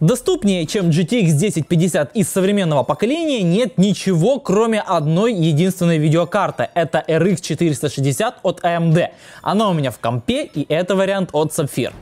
Доступнее, чем GTX 1050 из современного поколения нет ничего, кроме одной единственной видеокарты. Это RX 460 от AMD. Она у меня в компе и это вариант от Sapphire.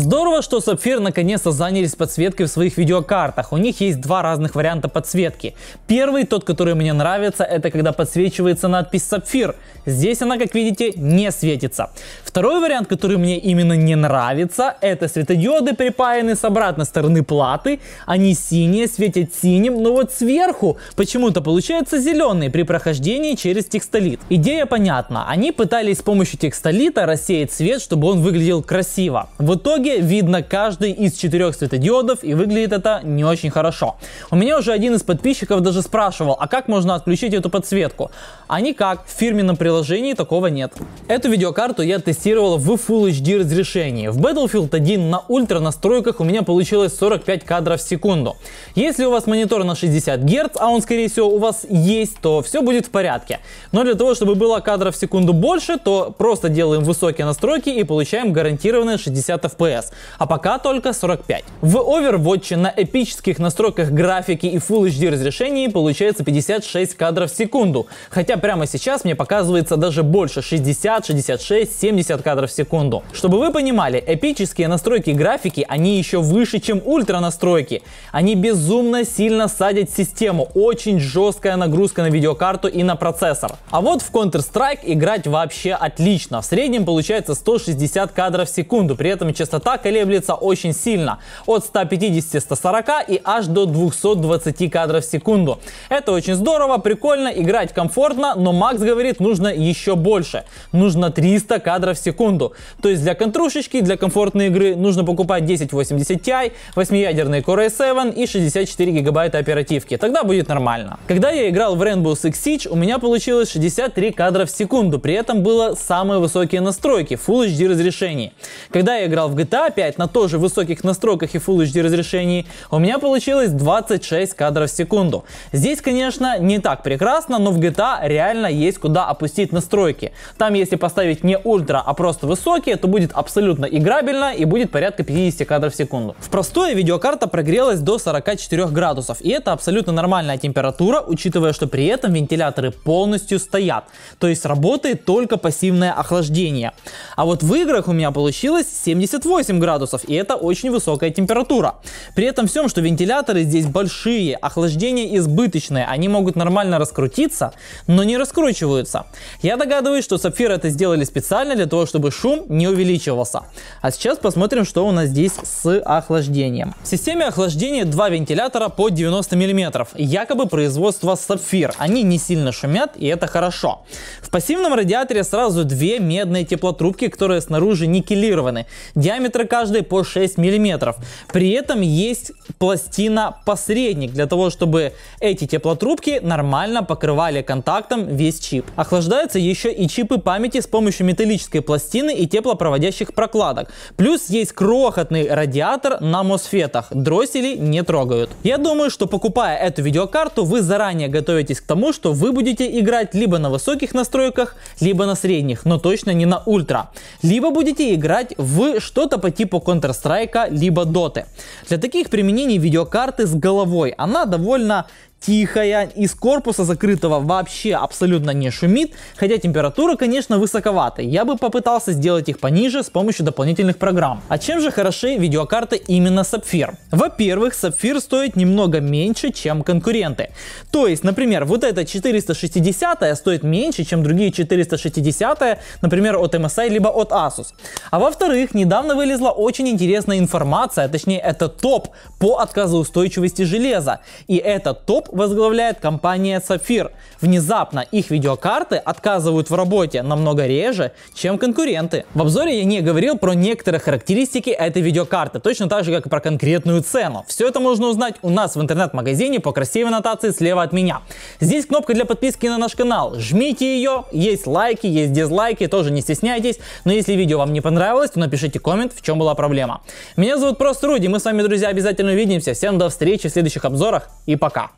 Здорово, что Sapphire наконец-то занялись подсветкой в своих видеокартах. У них есть два разных варианта подсветки. Первый, тот, который мне нравится, это когда подсвечивается надпись Sapphire. Здесь она, как видите, не светится. Второй вариант, который мне именно не нравится, это светодиоды припаяны с обратной стороны платы. Они синие, светят синим, но вот сверху почему-то получается зеленый при прохождении через текстолит. Идея понятна. Они пытались с помощью текстолита рассеять свет, чтобы он выглядел красиво. В итоге итоге видно каждый из четырех светодиодов и выглядит это не очень хорошо. У меня уже один из подписчиков даже спрашивал, а как можно отключить эту подсветку? А никак, в фирменном приложении такого нет. Эту видеокарту я тестировал в Full HD разрешении. В Battlefield 1 на ультра настройках у меня получилось 45 кадров в секунду. Если у вас монитор на 60 Гц, а он скорее всего у вас есть, то все будет в порядке. Но для того, чтобы было кадров в секунду больше, то просто делаем высокие настройки и получаем гарантированные 60 FPS. FPS, а пока только 45. В Overwatch на эпических настройках графики и Full HD разрешении получается 56 кадров в секунду, хотя прямо сейчас мне показывается даже больше 60, 66, 70 кадров в секунду. Чтобы вы понимали, эпические настройки графики, они еще выше, чем ультра настройки. Они безумно сильно садят систему, очень жесткая нагрузка на видеокарту и на процессор. А вот в Counter-Strike играть вообще отлично. В среднем получается 160 кадров в секунду, при этом частота частота колеблется очень сильно, от 150-140 и аж до 220 кадров в секунду. Это очень здорово, прикольно, играть комфортно, но Макс говорит, нужно еще больше. Нужно 300 кадров в секунду. То есть для контрушечки, для комфортной игры нужно покупать 1080 Ti, 8-ядерный Core i7 и 64 гигабайта оперативки. Тогда будет нормально. Когда я играл в Rainbow Six Siege, у меня получилось 63 кадра в секунду. При этом было самые высокие настройки, Full HD разрешение. Когда я играл в GTA 5 на тоже высоких настройках и Full HD разрешении у меня получилось 26 кадров в секунду. Здесь, конечно, не так прекрасно, но в GTA реально есть куда опустить настройки. Там, если поставить не ультра, а просто высокие, то будет абсолютно играбельно и будет порядка 50 кадров в секунду. В простое видеокарта прогрелась до 44 градусов, и это абсолютно нормальная температура, учитывая, что при этом вентиляторы полностью стоят. То есть работает только пассивное охлаждение. А вот в играх у меня получилось 78 38 градусов, и это очень высокая температура. При этом всем, что вентиляторы здесь большие, охлаждение избыточное, они могут нормально раскрутиться, но не раскручиваются. Я догадываюсь, что Sapphire это сделали специально для того, чтобы шум не увеличивался. А сейчас посмотрим, что у нас здесь с охлаждением. В системе охлаждения два вентилятора по 90 мм, якобы производство Sapphire. Они не сильно шумят, и это хорошо. В пассивном радиаторе сразу две медные теплотрубки, которые снаружи никелированы. Диаметр диаметра каждой по 6 мм. При этом есть пластина посредник для того, чтобы эти теплотрубки нормально покрывали контактом весь чип. Охлаждаются еще и чипы памяти с помощью металлической пластины и теплопроводящих прокладок. Плюс есть крохотный радиатор на мосфетах. Дроссели не трогают. Я думаю, что покупая эту видеокарту, вы заранее готовитесь к тому, что вы будете играть либо на высоких настройках, либо на средних, но точно не на ультра. Либо будете играть в что что-то по типу Counter-Strike либо Dota. Для таких применений видеокарты с головой она довольно тихая, из корпуса закрытого вообще абсолютно не шумит, хотя температура, конечно, высоковатая. Я бы попытался сделать их пониже с помощью дополнительных программ. А чем же хороши видеокарты именно Sapphire? Во-первых, Sapphire стоит немного меньше, чем конкуренты. То есть, например, вот эта 460 стоит меньше, чем другие 460, например, от MSI либо от Asus. А во-вторых, недавно вылезла очень интересная информация, точнее это топ по отказоустойчивости железа. И этот топ возглавляет компания Sapphire. Внезапно их видеокарты отказывают в работе намного реже, чем конкуренты. В обзоре я не говорил про некоторые характеристики этой видеокарты, точно так же, как и про конкретную цену. Все это можно узнать у нас в интернет-магазине по красивой аннотации слева от меня. Здесь кнопка для подписки на наш канал. Жмите ее, есть лайки, есть дизлайки, тоже не стесняйтесь. Но если видео вам не понравилось, то напишите коммент, в чем была проблема. Меня зовут просто Руди, мы с вами, друзья, обязательно увидимся. Всем до встречи в следующих обзорах и пока.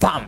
Bam!